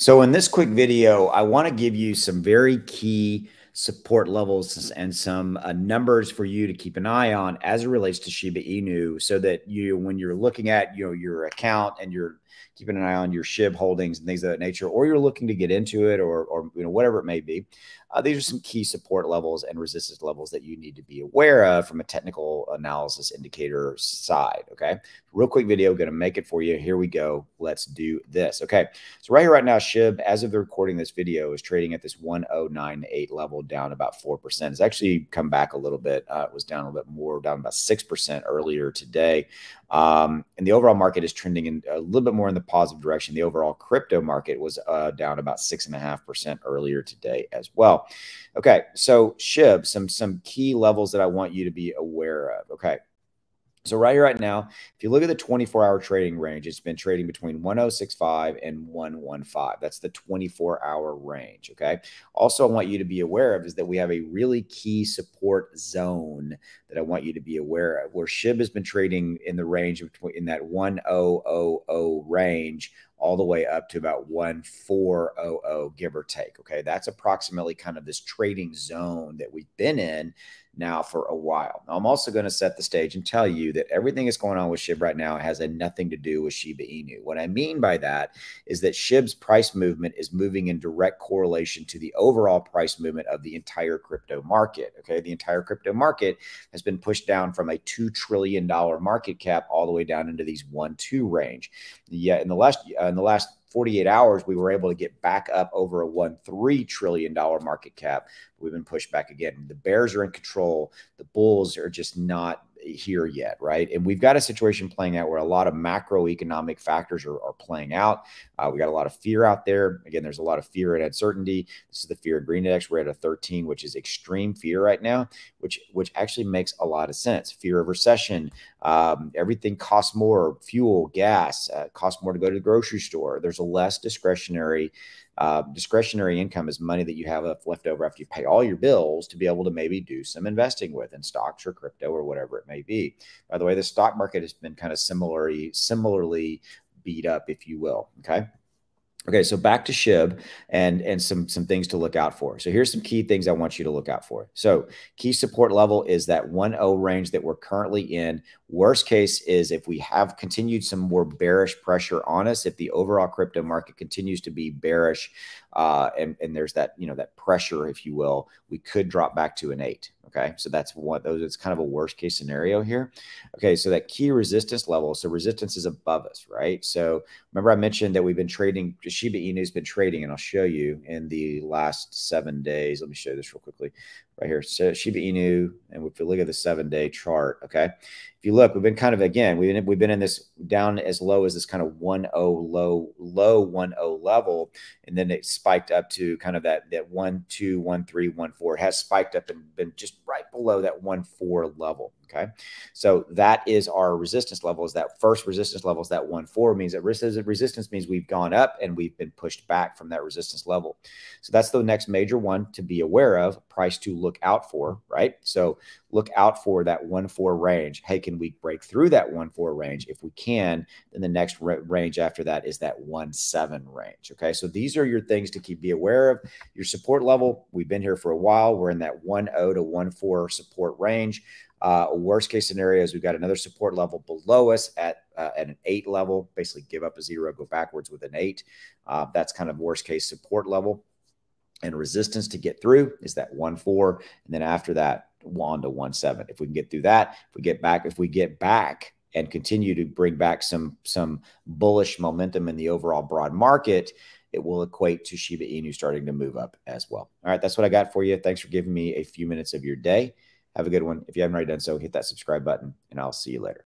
So in this quick video, I want to give you some very key support levels and some uh, numbers for you to keep an eye on as it relates to Shiba Inu so that you when you're looking at you know your account and you're keeping an eye on your SHIB holdings and things of that nature, or you're looking to get into it or, or you know, whatever it may be. Uh, these are some key support levels and resistance levels that you need to be aware of from a technical analysis indicator side. Okay. Real quick video, going to make it for you. Here we go. Let's do this. Okay. So right here, right now, SHIB, as of the recording this video, is trading at this 1098 level down about 4%. It's actually come back a little bit. Uh, it was down a little bit more, down about 6% earlier today. Um, and the overall market is trending in a little bit more in the positive direction. The overall crypto market was uh, down about six and a half percent earlier today as well. Okay, so SHIB, some some key levels that I want you to be aware of. Okay, so right here, right now, if you look at the 24 hour trading range, it's been trading between 1065 and 115. That's the 24 hour range. Okay. Also, I want you to be aware of is that we have a really key support zone that I want you to be aware of where SHIB has been trading in the range of in that 1000 range all the way up to about 1400 give or take okay that's approximately kind of this trading zone that we've been in now for a while. Now, I'm also going to set the stage and tell you that everything that's going on with SHIB right now has a nothing to do with Shiba Inu. What I mean by that is that SHIB's price movement is moving in direct correlation to the overall price movement of the entire crypto market. Okay, the entire crypto market has been pushed down from a two trillion dollar market cap all the way down into these one two range. Yeah, in the last uh, in the last 48 hours, we were able to get back up over a one three trillion dollar market cap. We've been pushed back again. The bears are in control. The bulls are just not here yet, right? And we've got a situation playing out where a lot of macroeconomic factors are, are playing out. Uh, we got a lot of fear out there. Again, there's a lot of fear and uncertainty. This is the fear and greed index. We're at a 13, which is extreme fear right now, which which actually makes a lot of sense. Fear of recession. Um, everything costs more. Fuel, gas uh, costs more to go to the grocery store. There's a less discretionary uh, discretionary income is money that you have left over after you pay all your bills to be able to maybe do some investing with in stocks or crypto or whatever it may be. By the way, the stock market has been kind of similarly similarly beat up, if you will. Okay. Okay, so back to SHIB and and some some things to look out for. So here's some key things I want you to look out for. So key support level is that 1-0 range that we're currently in. Worst case is if we have continued some more bearish pressure on us, if the overall crypto market continues to be bearish, uh, and and there's that you know that pressure, if you will, we could drop back to an eight. Okay, so that's what those. It's kind of a worst case scenario here. Okay, so that key resistance level. So resistance is above us, right? So remember I mentioned that we've been trading. Shiba Inu has been trading, and I'll show you in the last seven days. Let me show you this real quickly right here. So Shiba Inu, and if you look at the seven day chart, okay, if you look, we've been kind of again, we've been, we've been in this down as low as this kind of one o low low one o level, and then it spiked up to kind of that that one two one three one four. It has spiked up and been just right below that one four level. Okay. So that is our resistance level is that first resistance level is that one four means that resistance means we've gone up and we've been pushed back from that resistance level. So that's the next major one to be aware of price to look out for, right? So look out for that one four range. Hey, can we break through that one four range? If we can, then the next range after that is that one seven range. Okay. So these are your things to keep be aware of your support level. We've been here for a while. We're in that one O to one four support range. Uh, worst case scenario is we've got another support level below us at uh, at an eight level. Basically, give up a zero, go backwards with an eight. Uh, that's kind of worst case support level. And resistance to get through is that one four, and then after that, one to one seven. If we can get through that, if we get back, if we get back and continue to bring back some some bullish momentum in the overall broad market, it will equate to Shiba Inu starting to move up as well. All right, that's what I got for you. Thanks for giving me a few minutes of your day. Have a good one. If you haven't already done so, hit that subscribe button, and I'll see you later.